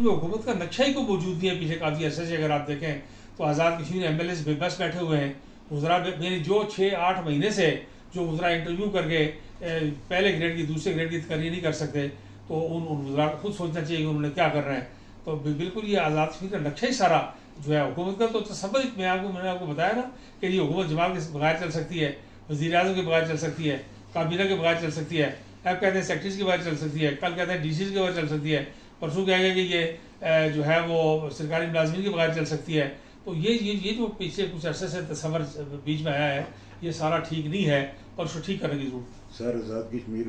इनमें हुकूमत का नक्शा ही को मौजूद नहीं है। पीछे काफ़ी अरसे से अगर आप देखें तो आज़ाद कश्मीर एम एल बेबस बैठे हुए हैं। वजरा यानी जो छः आठ महीने से जो वजरा इंटरव्यू करके पहले ग्रेड की, दूसरे ग्रेड की तकरीर नहीं कर सकते तो उन उन को खुद सोचना चाहिए कि उन्होंने क्या कर रहे हैं। तो बिल्कुल ये आज़ाद कश्मीर का नक्शा ही सारा जो है हुकूमत का। तो तस्वर मैं आपको, मैंने आपको बताया ना कि ये हुकूमत जमात के बगैर चल सकती है वजी अजम के बगैर चल सकती है, काबीना के बगैर चल सकती है अब कहते हैं सेक्रेटरीज के बगैर चल सकती है, कल कहते हैं डीसी के बगैर चल सकती है। परसों कहेंगे कि ये जो है वो सरकारी मुलाजमी के बगैर चल सकती है। तो ये ये ये जो पीछे कुछ अरसे से तस्वर बीच में आया है, ये सारा ठीक नहीं है और उसको ठीक करने की ज़रूरत सर, आज़ाद कश्मीर